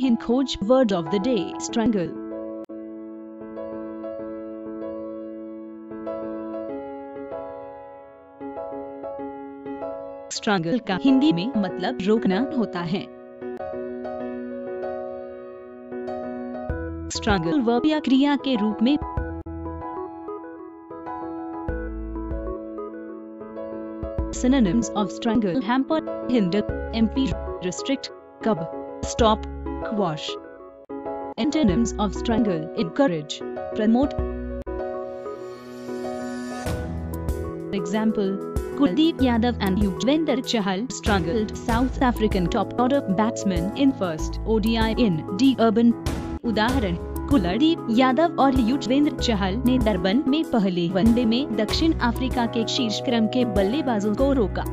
हिंद खोज word of the day strangle struggle का हिंदी में मतलब रोकना होता है। स्ट्रगल वर्ब या क्रिया के रूप में synonyms of strangle, hamper, hinder, impede, restrict cub stop quash antonyms of strangle encourage promote example Kuldeep Yadav and Yuzvendra Chahal struggled South African top order batsman in first ODI in D Urban उदाहरण कुलदीप यादव और युजवेंद्र चहल ने दरबन में पहले one day में दक्षिण Africa के शीर्ष क्रम के बल्लेबाजों को रोका